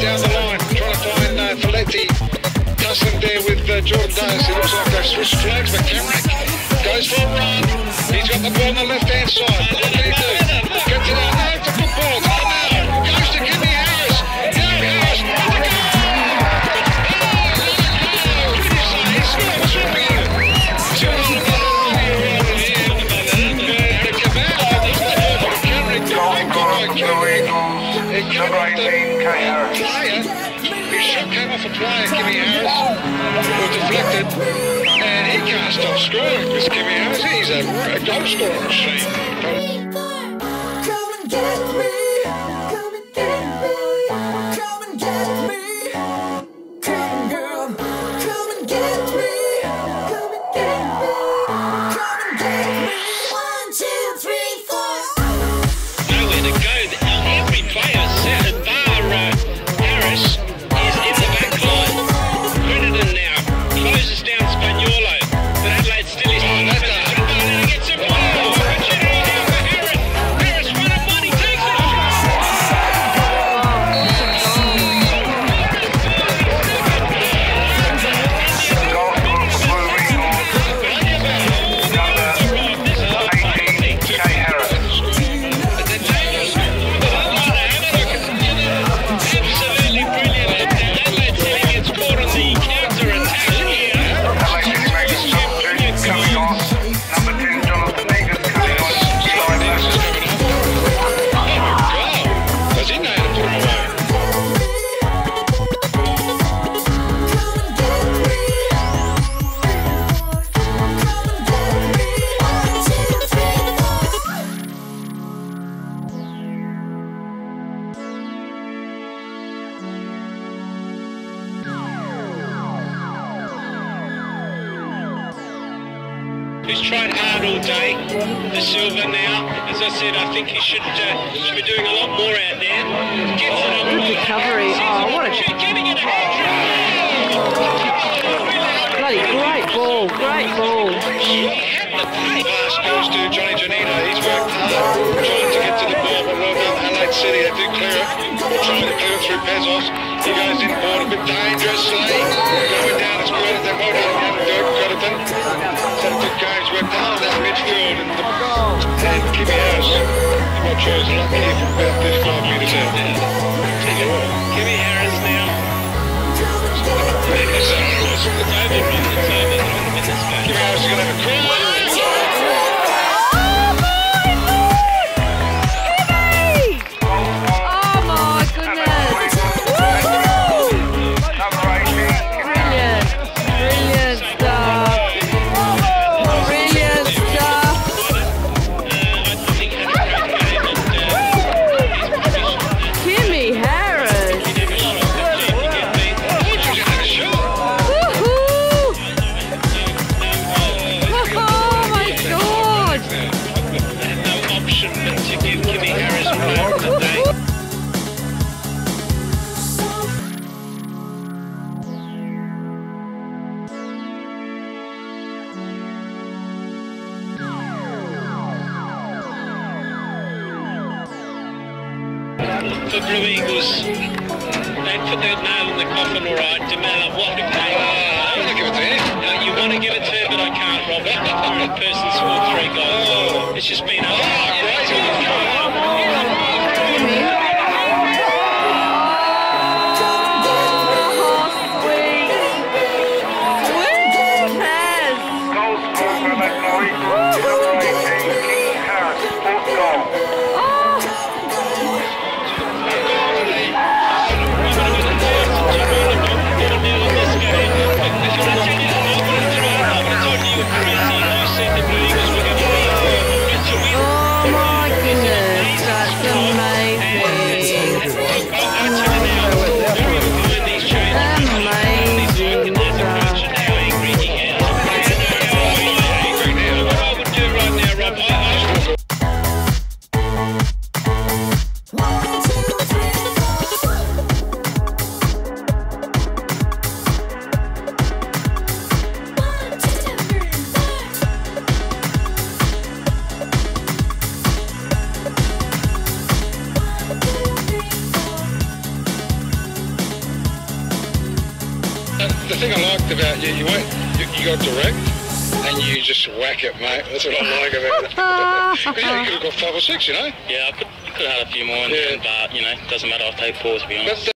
down the line, trying to find uh, Folletti. Tussling there with uh, Jordan Davis. It looks like they've switched flags, but Kendrick goes for a run. He's got the ball on the left-hand side. What can he do? Player, Kimmy Harris, who deflected, and he can't stop scoring because Kimmy Harris, he's a, a goal scorer machine. Come who's tried hard all day. The silver now, as I said, I think he should uh, should be doing a lot more out there. Gets it up. Good recovery. Oh, what a Getting it bloody great ball, great ball. Pass goes to Johnny Janita. He's worked hard trying to get to the ball, but well done, Adelaide City. They do clear it. Trying to through Bezos. He goes in board a bit dangerously. Going down as good as they well done, young Dirk Cotterton. So good worked hard in that midfield. And, and Kimmy Harris, I'm not lucky from about 35 metres out. Kimmy Harris now. For Blue Eagles. They put their nail in the coffin, all right. Demella, what a game. I'm going to give it to him. Uh, you want to give it to her, but I can't, Robert. The person scored three goals. It's just been a thing I liked about you, you went, you, you got direct, and you just whack it, mate. That's what I like about it. yeah, you could have got five or six, you know. Yeah, I could, could have had a few more in Yeah. the but, you know, doesn't matter. I'll take four, to be honest.